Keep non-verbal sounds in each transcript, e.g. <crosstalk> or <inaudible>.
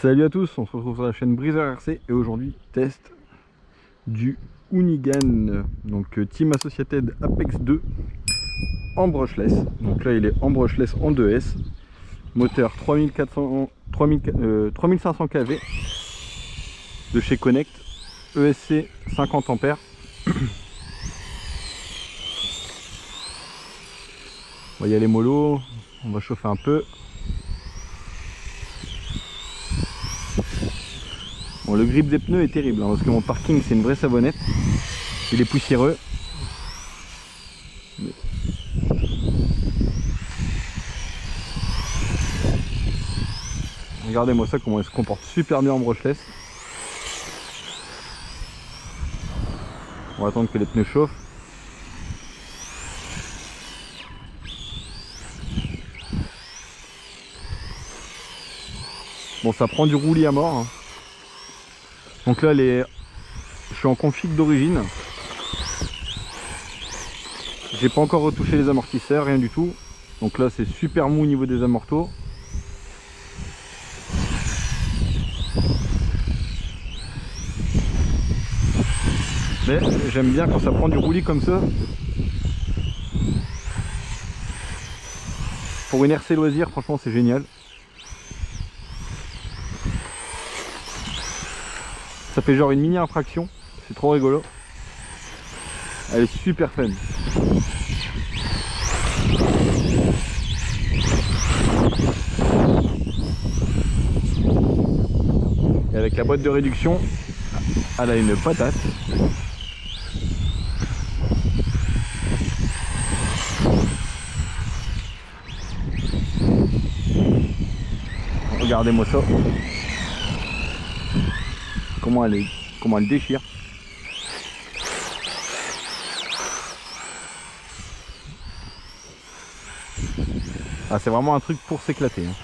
Salut à tous, on se retrouve sur la chaîne Briseur RC et aujourd'hui test du Unigan, donc euh, Team Associated Apex 2 en brushless. Donc là il est en brushless en 2S, moteur 3400, 3500 kV de chez Connect, ESC 50 ampères. <coughs> On va y aller mollo, on va chauffer un peu. Le grip des pneus est terrible hein, parce que mon parking c'est une vraie savonnette. Il est poussiéreux. Regardez-moi ça comment il se comporte super bien en brushless. On va attendre que les pneus chauffent. Bon ça prend du roulis à mort. Hein. Donc là je suis en config d'origine. J'ai pas encore retouché les amortisseurs, rien du tout. Donc là c'est super mou au niveau des amortos. Mais j'aime bien quand ça prend du roulis comme ça. Pour une RC loisir, franchement c'est génial. Ça fait genre une mini infraction. C'est trop rigolo. Elle est super fun. Et avec la boîte de réduction, elle a une patate. Regardez-moi ça comment elle, comment déchire. Ah, c'est vraiment un truc pour s'éclater. Hein.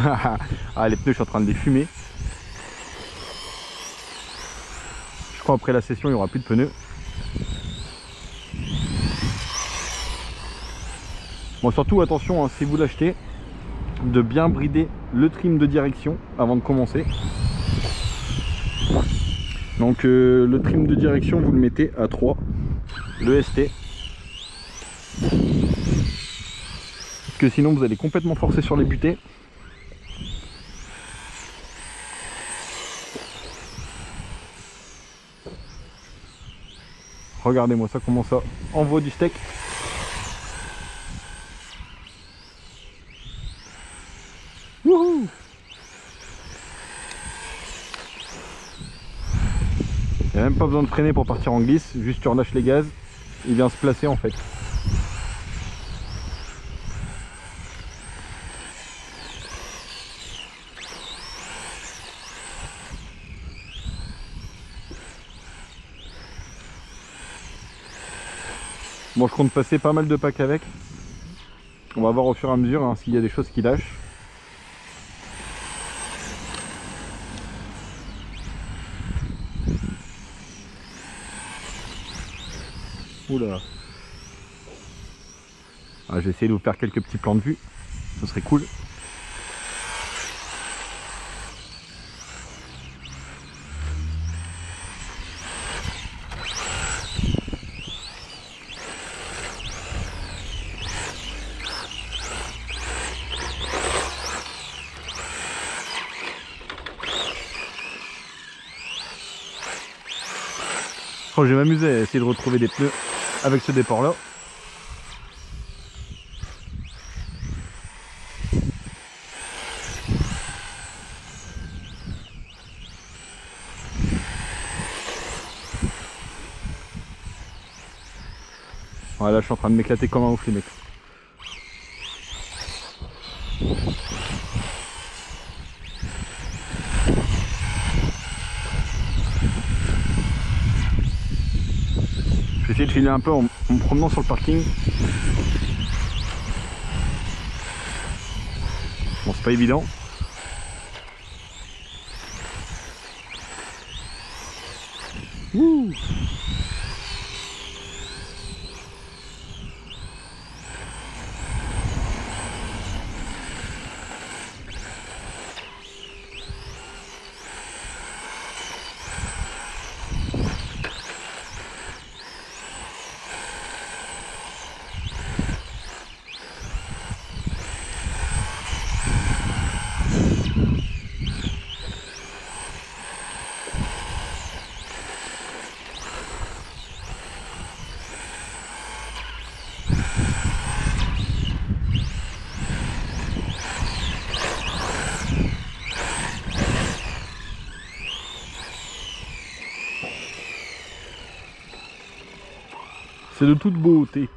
<laughs> ah les pneus je suis en train de les fumer. Je crois après la session il n'y aura plus de pneus. Bon surtout attention hein, si vous l'achetez de bien brider le trim de direction avant de commencer. Donc euh, le trim de direction vous le mettez à 3, le ST. Parce que sinon vous allez complètement forcer sur les butées. Regardez-moi ça, comment ça envoie du steak. Wouhou Il n'y a même pas besoin de freiner pour partir en glisse, juste tu relâches les gaz, il vient se placer en fait. Bon je compte passer pas mal de packs avec. On va voir au fur et à mesure hein, s'il y a des choses qui lâchent. Oula. Ah, je vais essayer de vous faire quelques petits plans de vue. Ce serait cool. je vais m'amuser à essayer de retrouver des pneus avec ce départ là Voilà, je suis en train de m'éclater comme un ouf les mecs. Un peu en, me promenant sur le parking. Bon, c'est pas évident. C'est de toute beauté.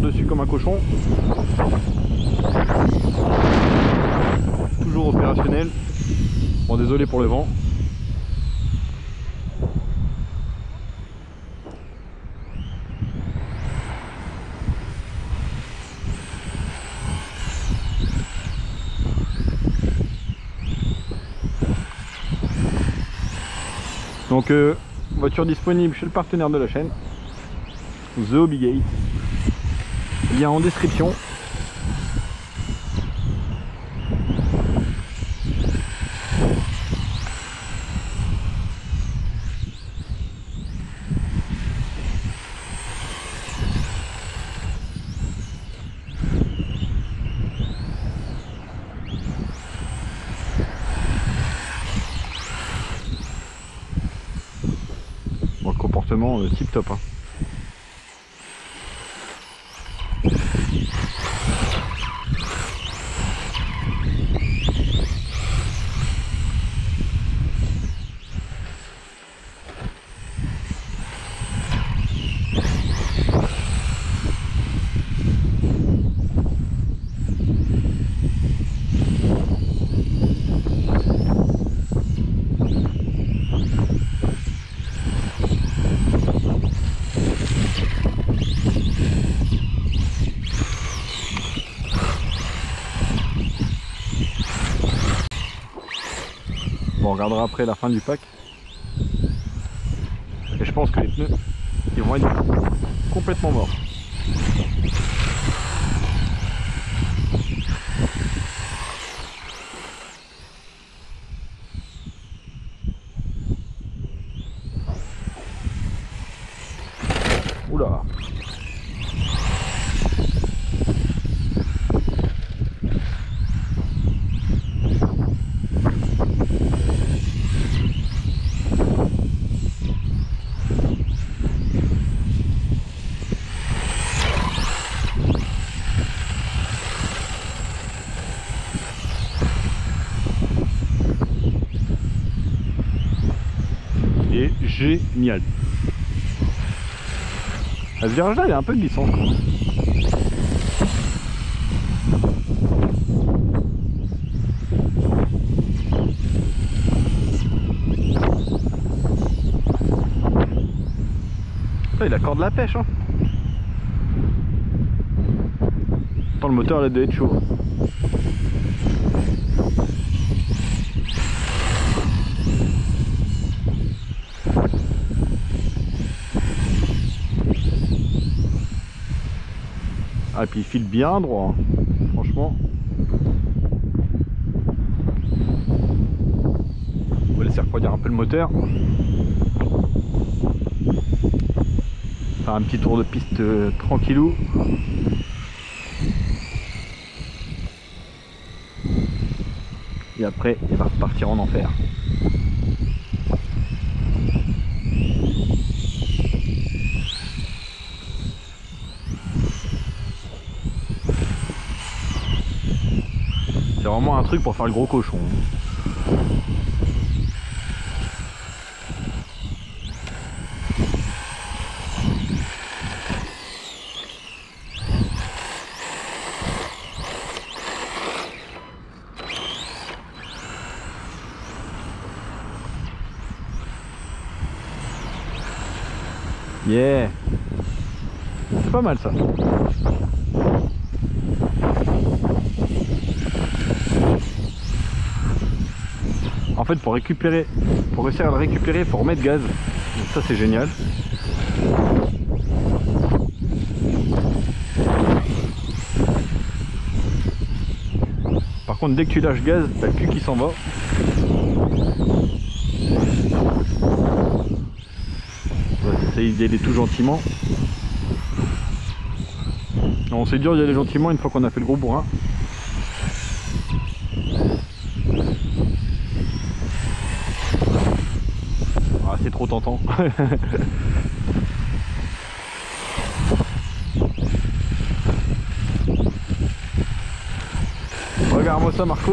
Dessus comme un cochon. Toujours opérationnel. Bon, désolé pour le vent. Donc euh, voiture disponible chez le partenaire de la chaîne, The Hobby Gate. Lien en description. comportement euh, tip top. Hein. Regardera après la fin du pack. Et je pense que les pneus, ils vont être complètement morts. signal. À ce virage-là, il y a un peu de glissant. il accorde la pêche. Hein. Attends, le moteur a l'aide de être chaud. Et puis il file bien droit, hein. franchement. On va laisser refroidir un peu le moteur. Faire un petit tour de piste euh, tranquillou. Et après, il va repartir en enfer. C'est vraiment un truc pour faire le gros cochon. Yeah C'est pas mal ça pour récupérer, pour réussir à le récupérer, il faut remettre gaz. Ça c'est génial. Par contre dès que tu lâches gaz, t'as le cul qui s'en va. On va essayer d'y aller tout gentiment. Non, c'est dur d'y aller gentiment une fois qu'on a fait le gros bourrin. Trop tentant. <laughs> Regarde-moi ça Marco.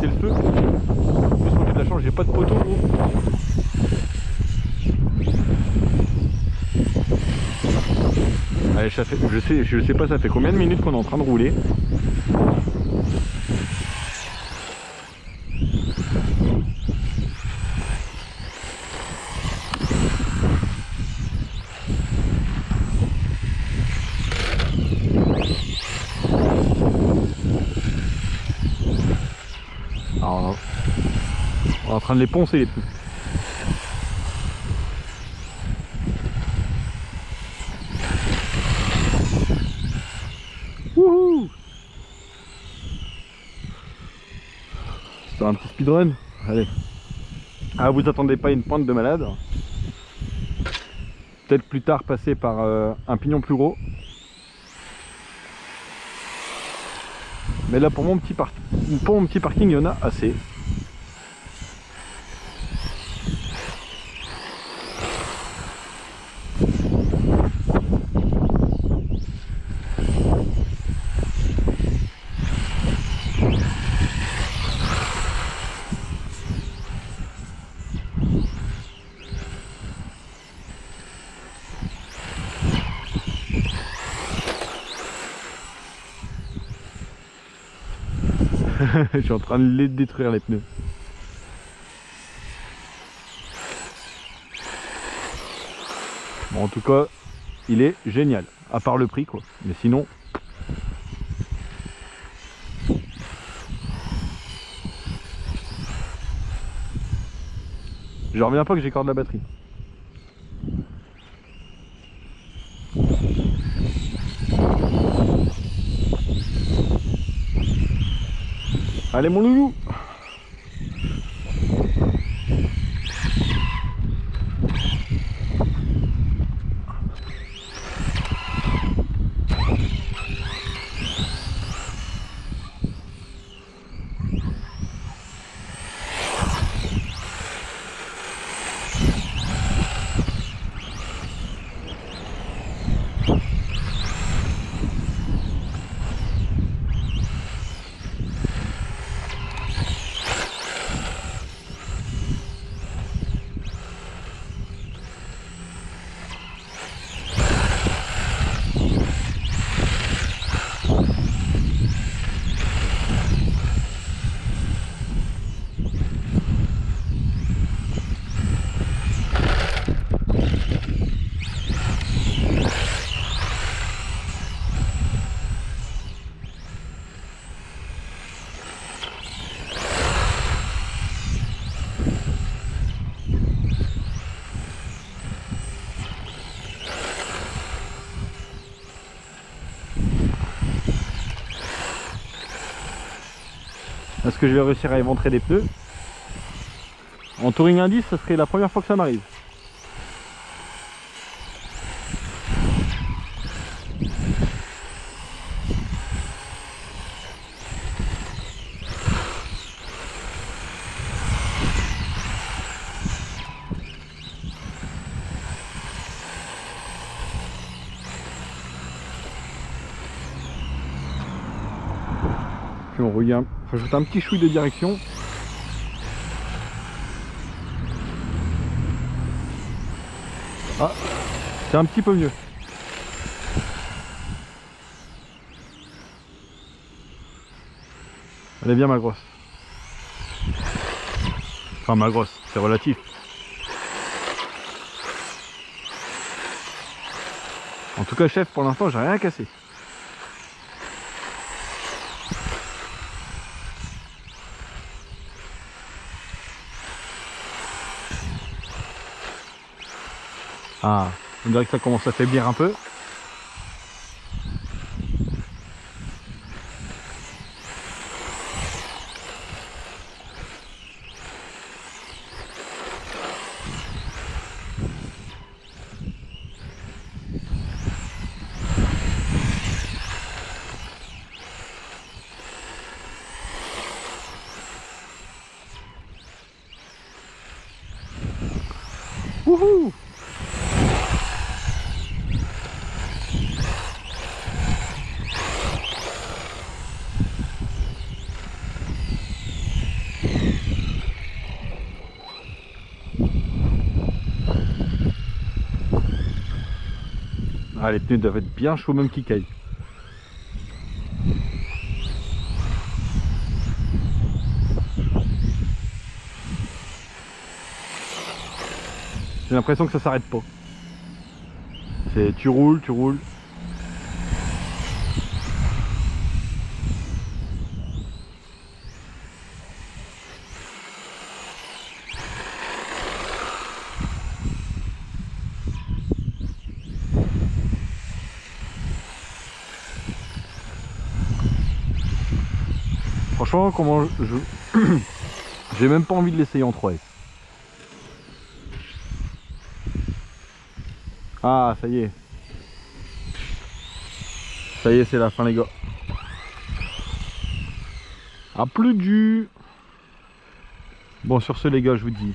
C'est le feu. En plus moi j'ai de la chance, j'ai pas de poteau. Allez, ça fait, je sais, je sais pas, ça fait combien de minutes qu'on est en train de rouler? Train de les poncer les trucs. Wouhou C'est un petit speedrun Allez. Ah, vous attendez pas une pointe de malade Peut-être plus tard passer par euh, un pignon plus gros. Mais là pour mon petit pour mon petit parking, il y en a assez. <laughs> Je suis en train de les détruire les pneus. Bon, en tout cas, il est génial. À part le prix, quoi. Mais sinon... Je reviens pas que j'écorde la batterie. Allez mon loulou Est-ce que je vais réussir à éventrer des pneus? En touring indice, ce serait la première fois que ça m'arrive. Puis on regarde, rajoute un petit chouille de direction. Ah, c'est un petit peu mieux. Elle est bien ma grosse. Enfin ma grosse, c'est relatif. En tout cas chef, pour l'instant j'ai rien cassé. Ah, on dirait que ça commence à faiblir un peu. Ah, les pneus doivent être bien chauds, même qui caillent. J'ai l'impression que ça s'arrête pas. C'est tu roules, tu roules. Franchement, comment je... J'ai même pas envie de l'essayer en 3S. Ah, ça y est. Ça y est, c'est la fin les gars. A plus du... Bon, sur ce les gars, je vous dis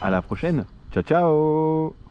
à la prochaine. Ciao, ciao